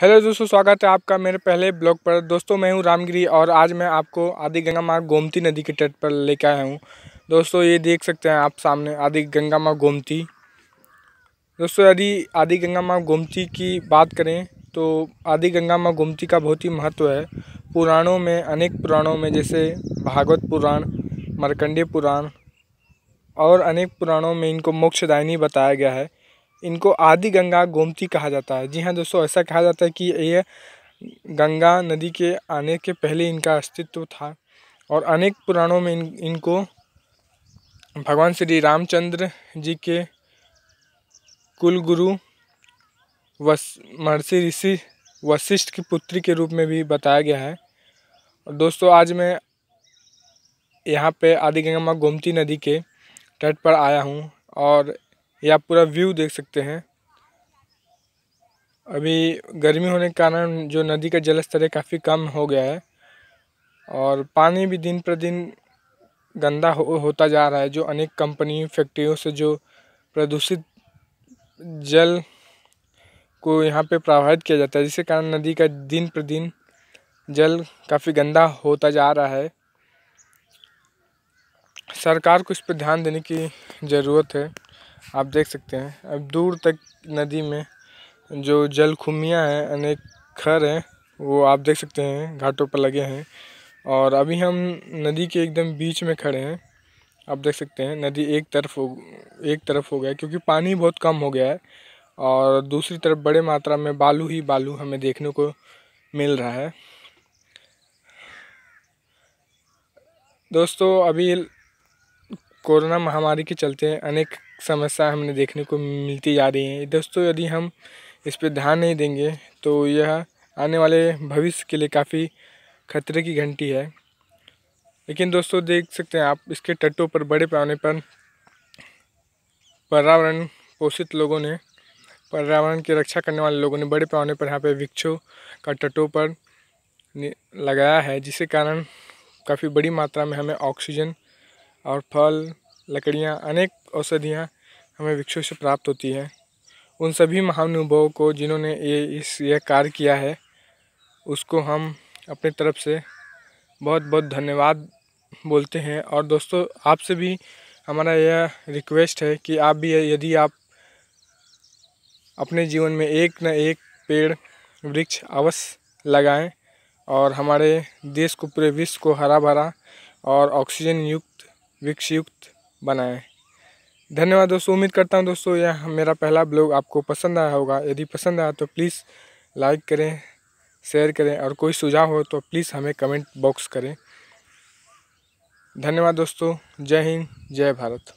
Hello दोस्तों, स्वागत है आपका मेरे पहले ब्लॉग पर। दोस्तों, मैं हूँ रामगिरी और आज मैं आपको आदि गंगा माँ गोमती नदी के तट पर लेकर आया हूँ। दोस्तों, ये देख सकते हैं आप सामने आदि गंगा माँ गोमती। दोस्तों, यदि आदि गंगा माँ गोमती की बात करें तो आदि गंगा माँ गोमती का बहुत ही महत्व है। पुराणों में, अनेक पुराणों में, जैसे भागवत पुराण मरकंडे पुराण और अनेक पुराणों में इनको मोक्षदायिनी बताया गया है। इनको आदि गंगा गोमती कहा जाता है। जी हाँ दोस्तों, ऐसा कहा जाता है कि ये गंगा नदी के आने के पहले इनका अस्तित्व था और अनेक पुराणों में इन, इनको भगवान श्री रामचंद्र जी के कुल गुरु वस, महर्षि ऋषि वशिष्ठ की पुत्री के रूप में भी बताया गया है। और दोस्तों, आज मैं यहाँ पे आदि गंगा माँ गोमती नदी के तट पर आया हूँ और ये आप पूरा व्यू देख सकते हैं। अभी गर्मी होने के कारण जो नदी का जल स्तर है काफ़ी कम हो गया है और पानी भी दिन पर दिन गंदा हो, होता जा रहा है जो अनेक कंपनी फैक्ट्रियों से जो प्रदूषित जल को यहाँ पे प्रवाहित किया जाता है जिसके कारण नदी का दिन पर दिन जल काफ़ी गंदा होता जा रहा है। सरकार को इस पर ध्यान देने की ज़रूरत है। आप देख सकते हैं। अब दूर तक नदी में जो जल खुमियाँ हैं, अनेक खर हैं, वो आप देख सकते हैं, घाटों पर लगे हैं। और अभी हम नदी के एकदम बीच में खड़े हैं। आप देख सकते हैं, नदी एक तरफ़ हो, एक तरफ़ हो गया क्योंकि पानी बहुत कम हो गया है। और दूसरी तरफ़ बड़े मात्रा में बालू ही बालू हमें देखने को मिल रहा है। दोस्तों, अभी कोरोना महामारी के चलते अनेक समस्या हमने देखने को मिलती जा रही है। दोस्तों, यदि हम इस पर ध्यान नहीं देंगे तो यह आने वाले भविष्य के लिए काफ़ी खतरे की घंटी है। लेकिन दोस्तों, देख सकते हैं आप, इसके तटों पर, बड़े पैमाने पर पर्यावरण पोषित लोगों ने, पर्यावरण की रक्षा करने वाले लोगों ने बड़े पैमाने पर यहाँ पे वृक्षों का तटों पर लगाया है, जिसके कारण काफ़ी बड़ी मात्रा में हमें ऑक्सीजन और फल लकड़ियाँ, अनेक औषधियाँ हमें वृक्षों से प्राप्त होती हैं। उन सभी महानुभवों को जिन्होंने ये इस, यह कार्य किया है, उसको हम अपनी तरफ़ से बहुत बहुत धन्यवाद बोलते हैं। और दोस्तों, आपसे भी हमारा यह रिक्वेस्ट है कि आप भी यदि आप अपने जीवन में एक न एक पेड़ वृक्ष अवश्य लगाएँ और हमारे देश को, पूरे विश्व को हरा भरा और ऑक्सीजन युक्त, वृक्ष युक्त बनाएँ धन्यवाद दोस्तों, उम्मीद करता हूँ दोस्तों यह मेरा पहला ब्लॉग आपको पसंद आया होगा। यदि पसंद आया तो प्लीज़ लाइक करें, शेयर करें और कोई सुझाव हो तो प्लीज़ हमें कमेंट बॉक्स करें। धन्यवाद दोस्तों, जय हिंद, जय भारत।